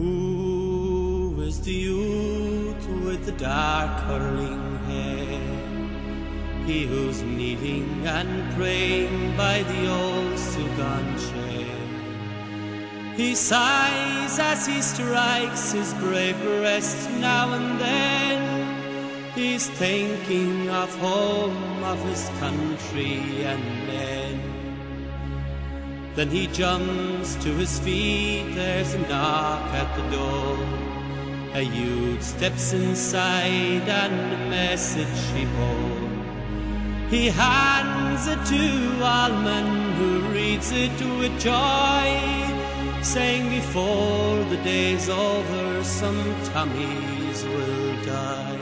is the youth with the dark curling hair. He who's kneeling and praying by the old Sugan chair. He sighs as he strikes his brave breast now and then. He's thinking of home, of his country and men. Then he jumps to his feet, there's a knock at the door. A youth steps inside and a message he bore. He hands it to Allman, who reads it with joy, saying before the day's over, some Tommies will die.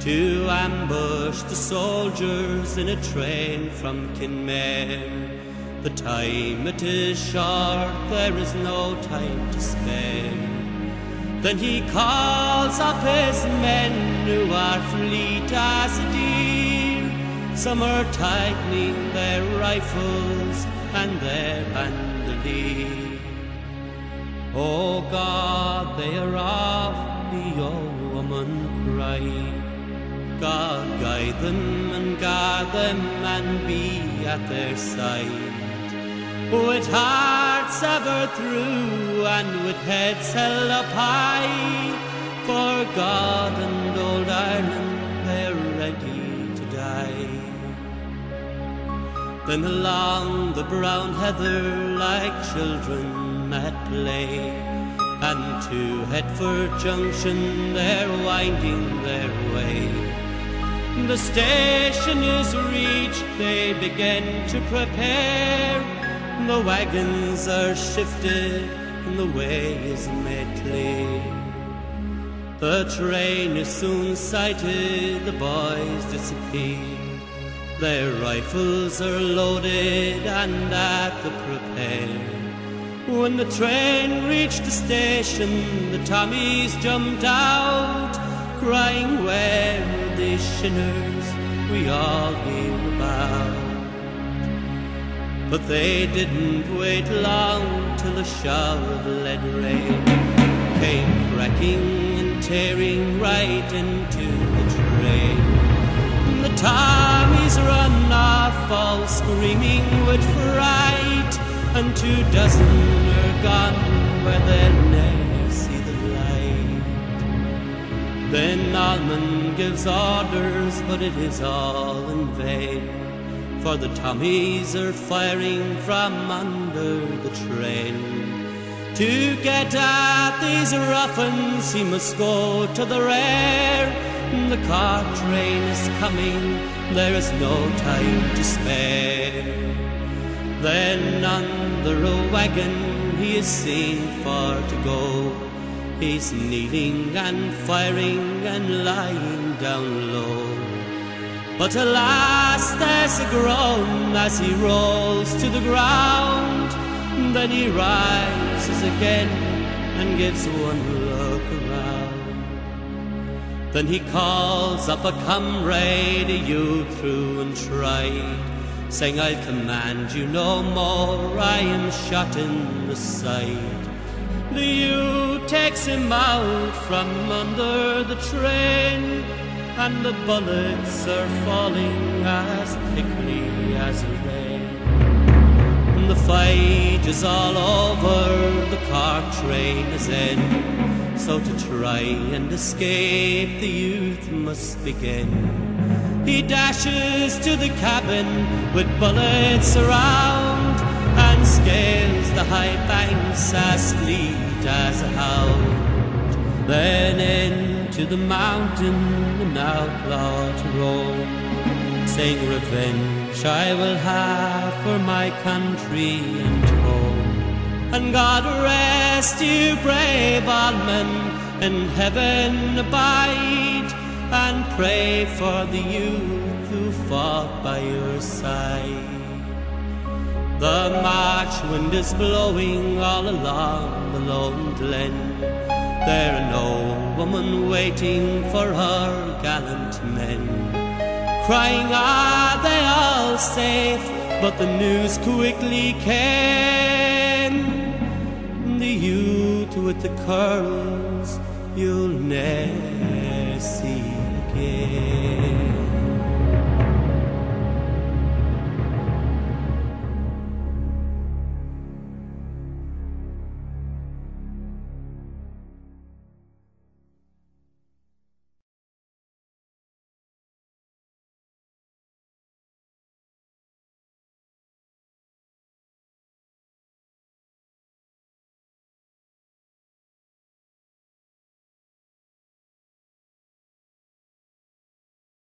To ambush the soldiers in a train from Kenmare. The time it is short, there is no time to spare. Then he calls up his men who are fleet as a deer. Some are tightening their rifles and their bandolier. Oh God, they are off, the old woman cried. God guide them and guard them and be at their side with hearts ever through and with heads held up high for God and old Ireland they're ready to die. Then along the brown heather like children at play. And to Headford Junction they're winding their way. The station is reached they begin to prepare the wagons are shifted and the way is made clear. The train is soon sighted, the boys disappear. Their rifles are loaded and at the prepare. When the train reached the station, the Tommies jumped out, crying, Where are these shinners we all hear about? But they didn't wait long till a shower of lead rain came cracking and tearing right into the train. The Tommies run off all screaming with fright, and two dozen are gone where they'll never see the light. Then Allman gives orders, but it is all in vain for the Tommies are firing from under the train. To get at these ruffians, he must go to the rear. The car train is coming, there is no time to spare. Then under a wagon he is seen far to go. He's kneeling and firing and lying down low. But alas, there's a groan as he rolls to the ground. Then he rises again and gives one look around. Then he calls up a comrade, a youth through and tried, saying, I'll command you no more, I am shot in the side. The youth takes him out from under the train and the bullets are falling as thickly as rain. The fight is all over, the car train is in. So to try and escape, the youth must begin. He dashes to the cabin with bullets around and scales the high banks as fleet as a hound. Then into the mountain an outlaw to roam, saying revenge I will have for my country and home. And God rest you, brave Allman, in heaven abide, and pray for the youth who fought by your side. The March wind is blowing all along the lone glen. There are no women waiting for her gallant men. Crying, ah, are they all safe? But the news quickly came. The youth with the curls you'll never see again.